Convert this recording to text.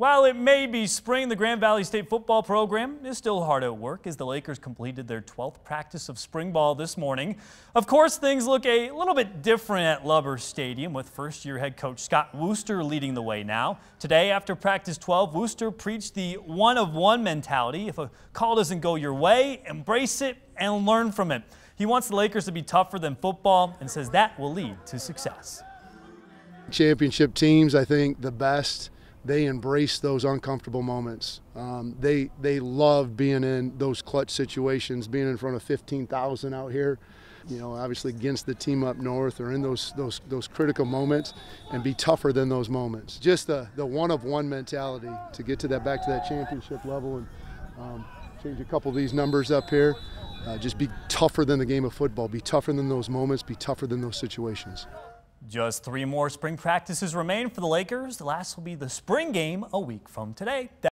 While it may be spring, the Grand Valley State football program is still hard at work as the Lakers completed their 12th practice of spring ball this morning. Of course, things look a little bit different at Lubbers Stadium with first-year head coach Scott Wooster leading the way now. Today, after practice 12, Wooster preached the one-of-one mentality. If a call doesn't go your way, embrace it and learn from it. He wants the Lakers to be tougher than football and says that will lead to success. Championship teams, I think the best they embrace those uncomfortable moments. Um, they they love being in those clutch situations, being in front of 15,000 out here. You know, obviously against the team up north or in those those those critical moments, and be tougher than those moments. Just the the one of one mentality to get to that back to that championship level and um, change a couple of these numbers up here. Uh, just be tougher than the game of football. Be tougher than those moments. Be tougher than those situations. Just three more spring practices remain for the Lakers. The last will be the spring game a week from today.